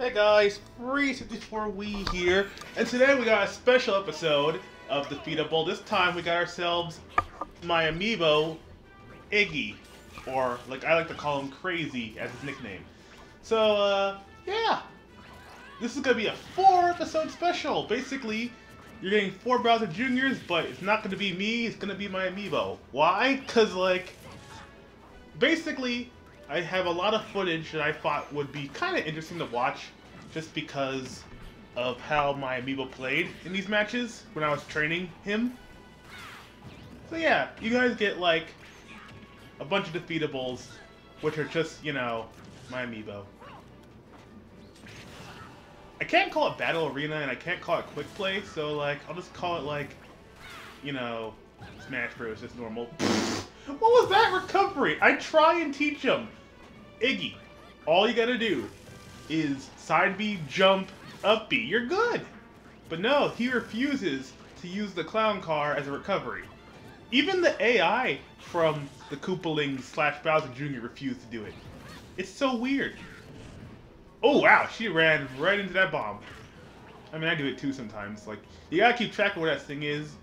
Hey guys, 364Wii here, and today we got a special episode of Defeatable. This time we got ourselves my amiibo, Iggy, or like I like to call him Crazy as his nickname. So, uh, yeah. This is gonna be a four episode special. Basically, you're getting four Bowser Juniors, but it's not gonna be me, it's gonna be my amiibo. Why? Cause like, basically, I have a lot of footage that I thought would be kind of interesting to watch just because of how my amiibo played in these matches when I was training him. So yeah, you guys get like a bunch of defeatables, which are just, you know, my amiibo. I can't call it Battle Arena and I can't call it Quick Play, so like, I'll just call it like, you know, Smash Bros. just normal. what was that recovery? I try and teach him. Iggy, all you gotta do is side B, jump, up B. You're good. But no, he refuses to use the clown car as a recovery. Even the AI from the Koopalings slash Bowser Jr. refused to do it. It's so weird. Oh wow, she ran right into that bomb. I mean, I do it too sometimes. Like, you gotta keep track of where that thing is,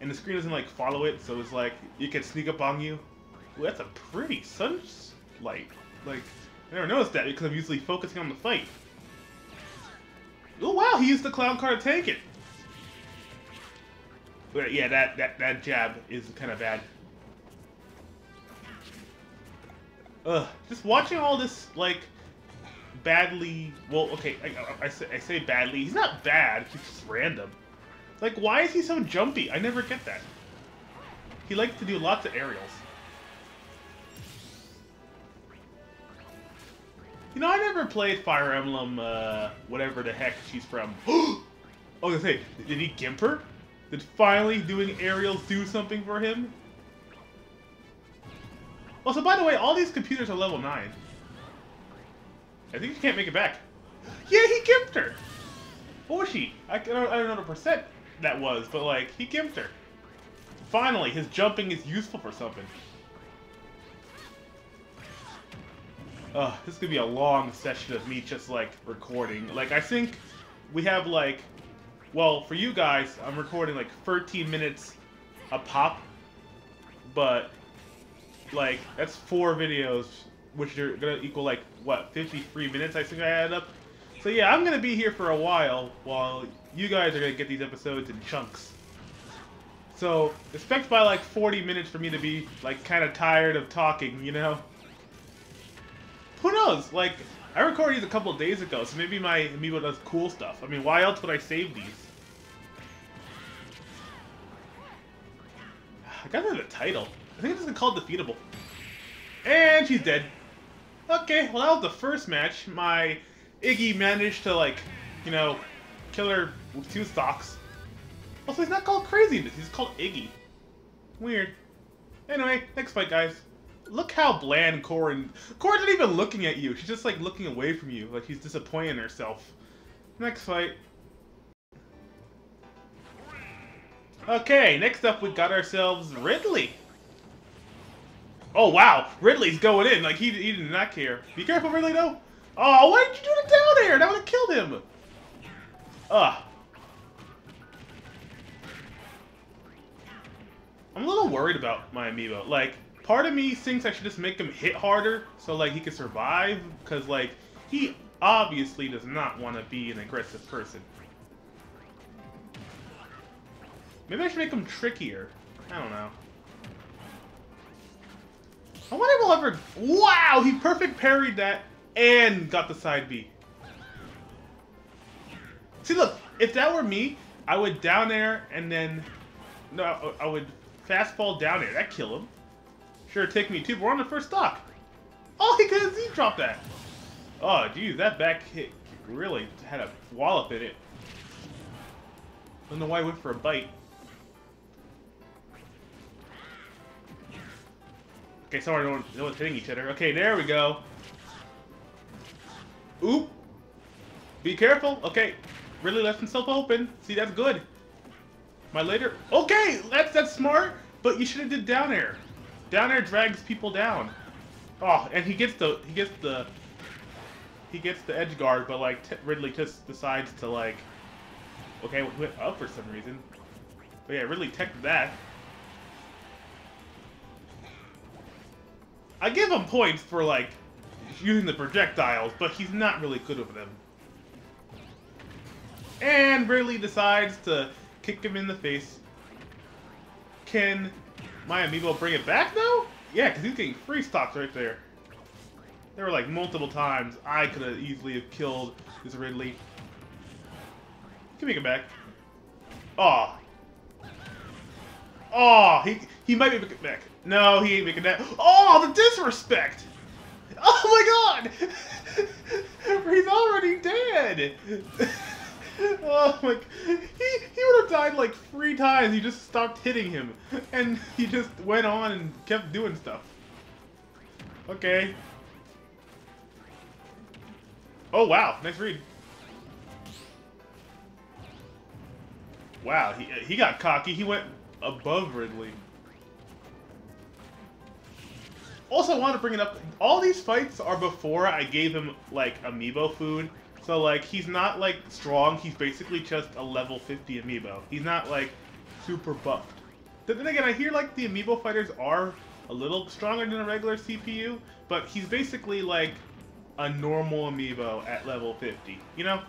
and the screen doesn't like follow it, so it's like it can sneak up on you. Ooh, that's a pretty sunlight. Like, I never noticed that because I'm usually focusing on the fight. Oh wow, he used the clown car to take it. But yeah, that that that jab is kind of bad. Ugh, just watching all this like badly. Well, okay, I, I, I, say, I say badly. He's not bad. He's just random. Like, why is he so jumpy? I never get that. He likes to do lots of aerials. You know, I never played Fire Emblem, uh, whatever the heck she's from. oh, I was gonna say, did he gimp her? Did finally doing aerials do something for him? Also, by the way, all these computers are level 9. I think you can't make it back. Yeah, he gimped her! What was she? I, I, don't, I don't know the percent that was, but like, he gimped her. Finally, his jumping is useful for something. This could be a long session of me just, like, recording. Like, I think we have, like... Well, for you guys, I'm recording, like, 13 minutes a pop. But, like, that's four videos, which are gonna equal, like, what, 53 minutes, I think I added up? So yeah, I'm gonna be here for a while, while you guys are gonna get these episodes in chunks. So, expect by, like, 40 minutes for me to be, like, kind of tired of talking, you know? Who knows? Like, I recorded these a couple days ago, so maybe my amiibo does cool stuff. I mean, why else would I save these? I got the title. I think it's called Defeatable. And she's dead. Okay, well that was the first match. My Iggy managed to, like, you know, kill her with two stocks. Also, he's not called Craziness, he's called Iggy. Weird. Anyway, next fight, guys. Look how bland Corrin... Corrin's not even looking at you. She's just, like, looking away from you. Like, she's disappointed in herself. Next fight. Okay, next up we got ourselves Ridley. Oh, wow. Ridley's going in. Like, he, he did not care. Be careful, Ridley, though. Oh, why did you do it down there? That would have killed him. Ugh. I'm a little worried about my amiibo. Like, part of me thinks I should just make him hit harder so like he can survive because like he obviously does not want to be an aggressive person. Maybe I should make him trickier. I don't know. I wonder if we'll ever... Wow! He perfect parried that and got the side B. See, look. If that were me, I would down air and then... No, I would fastfall down air. That kill him. Sure, take me too, but we're on the first stock. Oh, he could Z drop that. Oh, geez, that back hit really had a wallop in it. Don't know why I went for a bite. Okay, sorry, no, one, no one's hitting each other. Okay, there we go. Oop. Be careful. Okay, really left himself open. See, that's good. My later... Okay, that's, that's smart, but you should have did down air. Down air drags people down. Oh, and he gets the he gets the he gets the edge guard, but like Ridley just decides to like, okay, we went up for some reason. But yeah, Ridley teched that. I give him points for like using the projectiles, but he's not really good with them. And Ridley decides to kick him in the face. Can my amiibo bring it back though? Yeah, because he's getting free stocks right there. There were like multiple times I could have easily have killed this Ridley. Can make it back. Aw. Oh. oh, he he might make it back. No, he ain't making that. Oh, the disrespect! Oh my god! He's already dead! oh my... He, he would have died like three times. He just stopped hitting him. And he just went on and kept doing stuff. Okay. Oh, wow. Nice read. Wow, he, he got cocky. He went above Ridley. Also, I want to bring it up. All these fights are before I gave him, like, amiibo food. So, like, he's not, like, strong. He's basically just a level 50 amiibo. He's not, like, super buffed. But Then again, I hear, like, the amiibo fighters are a little stronger than a regular CPU, but he's basically, like, a normal amiibo at level 50. You know?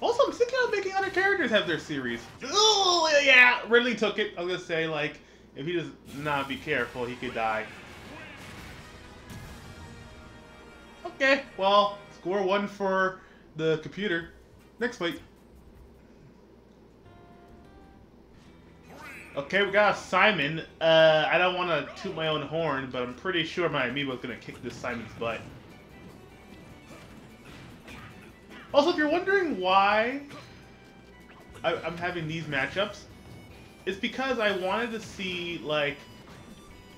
Also, I'm thinking of making other characters have their series. Oh, yeah, Ridley took it. I was gonna say, like, if he does not be careful, he could die. Okay, well, score one for the computer. Next fight. Okay, we got Simon. Uh, I don't want to toot my own horn, but I'm pretty sure my amiibo is going to kick this Simon's butt. Also, if you're wondering why I, am having these matchups, it's because I wanted to see, like,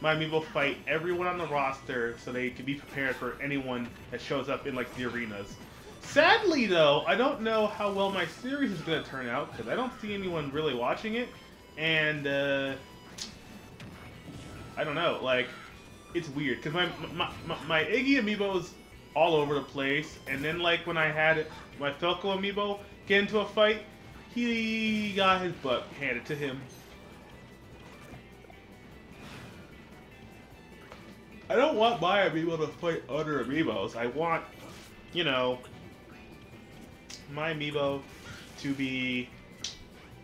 my amiibo fight everyone on the roster so they can be prepared for anyone that shows up in, like, the arenas. Sadly, though, I don't know how well my series is going to turn out, because I don't see anyone really watching it, and, uh, I don't know, like, it's weird, because my, my, my, my Iggy amiibos all over the place. And then, like, when I had my Falco amiibo get into a fight, he got his butt handed to him. I don't want my amiibo to fight other amiibos. I want, you know, my amiibo to be,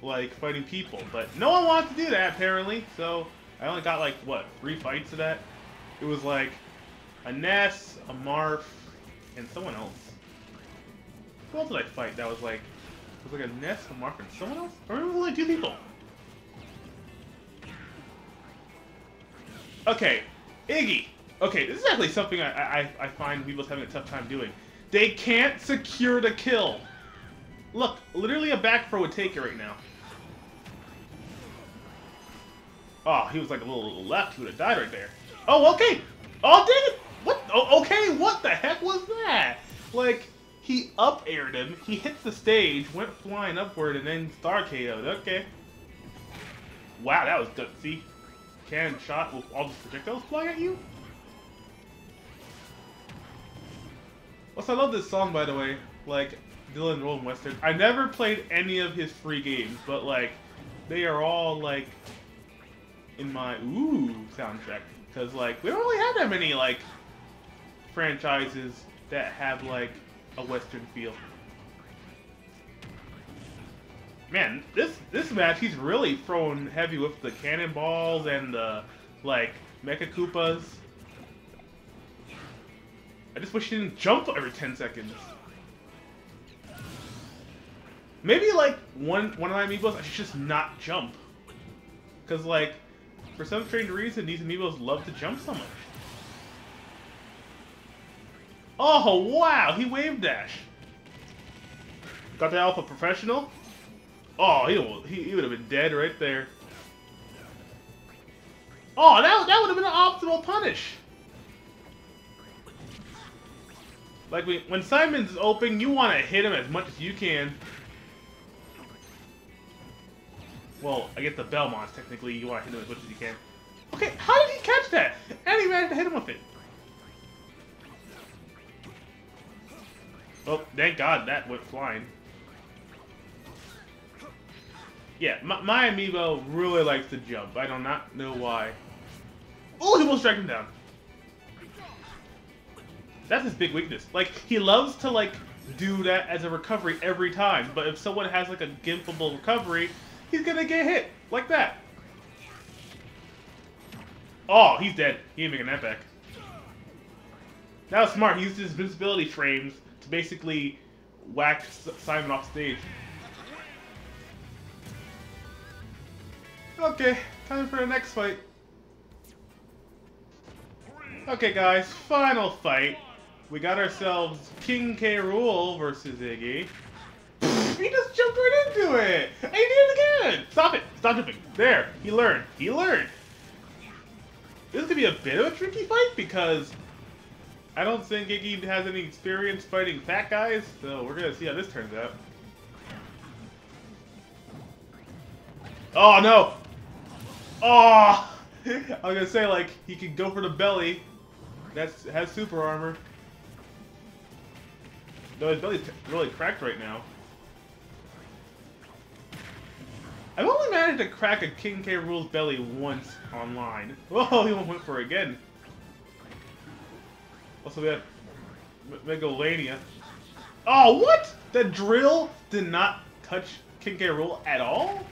like, fighting people. But no one wants to do that, apparently. So, I only got, like, what, three fights of that? It was, like, a Ness, a Marth, and someone else. Who else did I fight that was like... It was like a Ness, a Marth, and someone else? It was only two people? Okay, Iggy. Okay, this is actually something I, I, I find people having a tough time doing. They can't secure the kill. Look, literally a back throw would take it right now. Oh, he was like a little left. He would have died right there. Oh, okay. Oh, dang it. What? Oh, okay, what the heck was that? Like, he up-aired him, he hit the stage, went flying upward, and then star KO'd. Okay. Wow, that was. See? Cannon shot with all the projectiles flying at you? Also, I love this song, by the way. Like, Dillon Rolling Western. I never played any of his free games, but, like, they are all, like, in my, ooh, soundtrack. Because, like, we don't really have that many, like, franchises that have like a Western feel. Man, this this match he's really throwing heavy with the cannonballs and the like Mecha Koopas. I just wish she didn't jump every 10 seconds. Maybe like one one of my amiibos I should just not jump. Cause like for some strange reason these amiibos love to jump so much. Oh, wow! He wave dash. Got the Alpha Professional? Oh, he, he, he would have been dead right there. Oh, that, that would have been an optimal punish. Like, when, when Simon's open, you want to hit him as much as you can. Well, I guess the Belmonts, technically, you want to hit him as much as you can. Okay, how did he catch that? And he managed to hit him with it. Oh, thank God that went flying. Yeah, my, my amiibo really likes to jump. I do not know why. Oh, he almost dragged him down. That's his big weakness. Like, he loves to, like, do that as a recovery every time. But if someone has, like, a gimpable recovery, he's gonna get hit. Like that. Oh, he's dead. He ain't making that back. That was smart. He used his invincibility frames to basically whack Simon off stage. Okay, time for the next fight. Okay, guys, final fight. We got ourselves King K. Rool versus Iggy. he just jumped right into it! And he did it again! Stop it! Stop jumping. There, he learned. He learned. This is gonna be a bit of a tricky fight because I don't think Iggy has any experience fighting fat guys, so we're gonna see how this turns out. Oh no! Oh! I was gonna say, like, he could go for the belly. That's has super armor. Though his belly's really cracked right now. I've only managed to crack a King K. Rool's belly once online. Whoa, he went for it again. Also, we have Megalovania. Oh, what? The drill did not touch King K. Rool at all?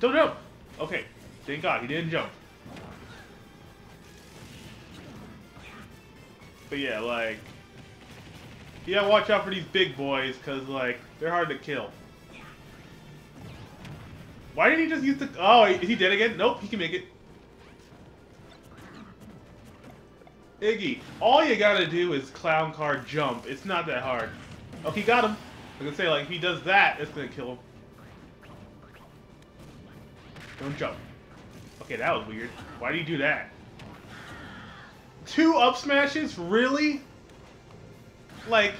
Don't jump. Okay, thank God he didn't jump. But yeah, like, you gotta watch out for these big boys, because, like, they're hard to kill. Why didn't he just use the... Oh, is he dead again? Nope, he can make it. Iggy, all you gotta do is clown car jump. It's not that hard. He got him. I gonna say, like, if he does that, it's gonna kill him. Don't jump. Okay, that was weird. Why do you do that? Two up smashes? Really? Like,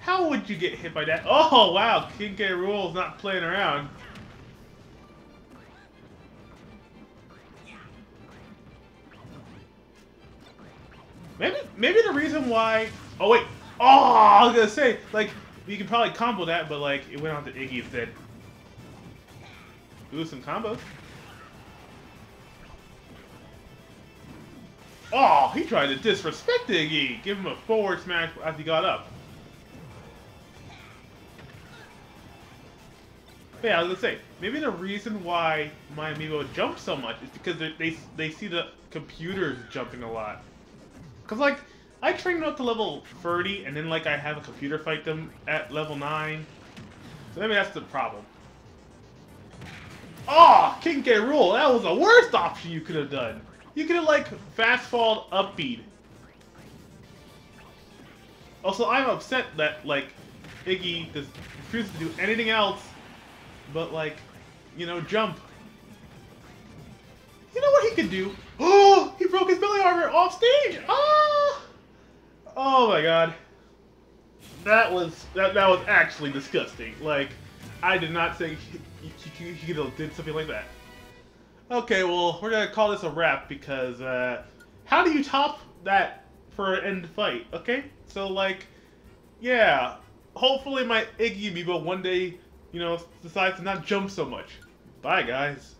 how would you get hit by that? Oh, wow. King K. Rool's not playing around. Maybe, maybe the reason why... Oh, wait. Oh, I was gonna say, like, you can probably combo that, but, like, it went on to Iggy instead. Do some combos. Oh, he tried to disrespect Iggy. Give him a forward smash as he got up. But yeah, I was gonna say, maybe the reason why my amiibo jumps so much is because they, they, see the computers jumping a lot. Because, like, I train up to level 30, and then, like, I have a computer fight them at level 9. So maybe that's the problem. Oh, King K. Rool, that was the worst option you could have done. You could have, like, fast-falled up Also, I'm upset that, like, Iggy does, refuses to do anything else but, like, you know, jump. You know what he could do? Oh, he broke his belly armor off stage! Ah! Oh my god. That was, that, that was actually disgusting. Like, I did not think he, he, he have did something like that. Okay, well, we're gonna call this a wrap because, uh, how do you top that for an end fight, okay? So, like, yeah, hopefully my Iggy Amiibo one day, you know, decides to not jump so much. Bye, guys.